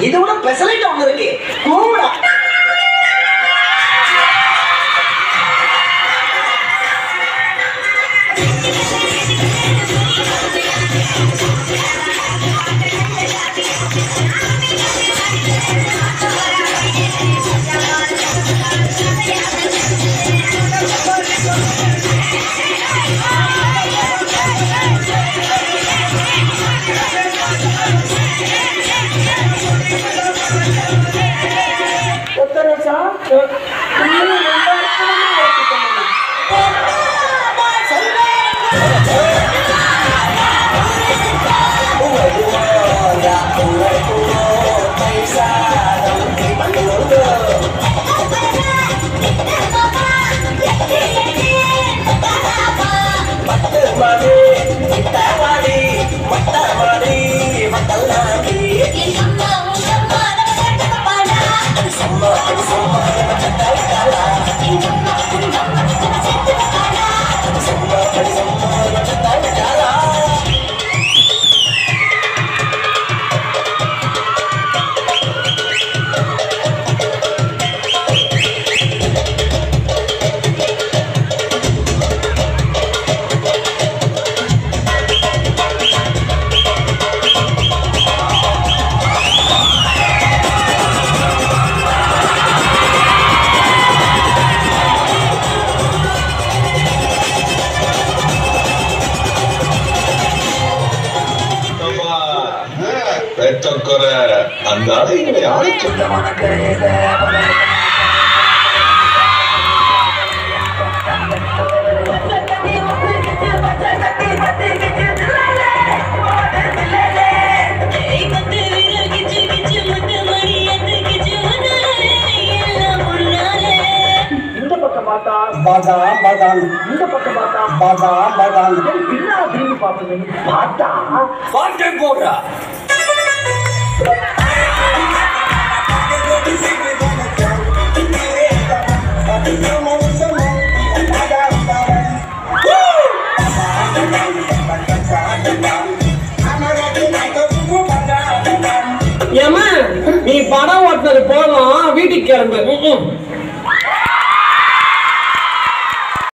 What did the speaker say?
இதை விட பெசலைட் ஒண்ணு இருக்கு கூடா Bye. பெற்றக்குறை அந்த பக்கம் பார்த்தா பாதாம் பாதாம் இந்த பக்கம் பார்த்தா பாதாம் பாதாம் பின்னா திரும்பி பார்ப்பது பார்த்தா. பாட்டை போடுறா. போனது போகலாம் வீட்டுக்கு கிளம்பு.